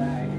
back.